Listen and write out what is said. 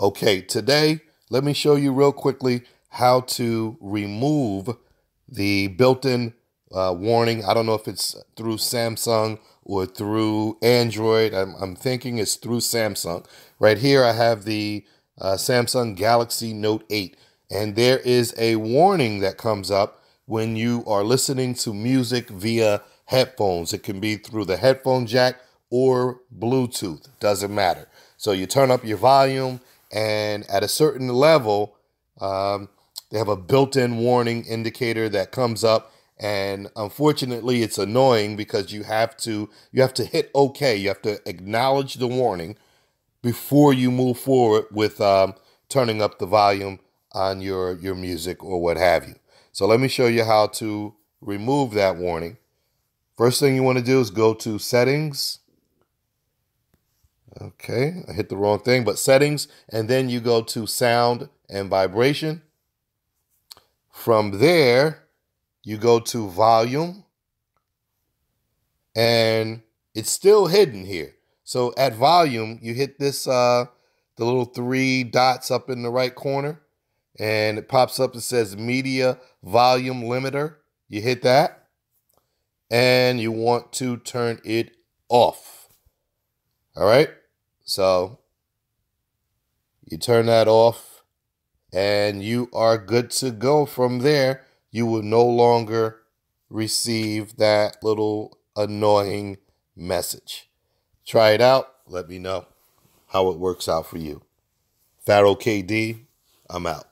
Okay, today, let me show you real quickly how to remove the built-in uh, warning. I don't know if it's through Samsung or through Android. I'm, I'm thinking it's through Samsung. Right here, I have the uh, Samsung Galaxy Note 8, and there is a warning that comes up when you are listening to music via headphones. It can be through the headphone jack or Bluetooth, doesn't matter. So you turn up your volume, and at a certain level, um, they have a built-in warning indicator that comes up. And unfortunately it's annoying because you have to you have to hit okay. You have to acknowledge the warning before you move forward with um, turning up the volume on your your music or what have you. So let me show you how to remove that warning. First thing you want to do is go to settings okay i hit the wrong thing but settings and then you go to sound and vibration from there, you go to volume, and it's still hidden here. So at volume, you hit this, uh, the little three dots up in the right corner, and it pops up. It says media volume limiter. You hit that, and you want to turn it off. All right. So you turn that off and you are good to go from there. You will no longer receive that little annoying message. Try it out. Let me know how it works out for you. Pharaoh KD, I'm out.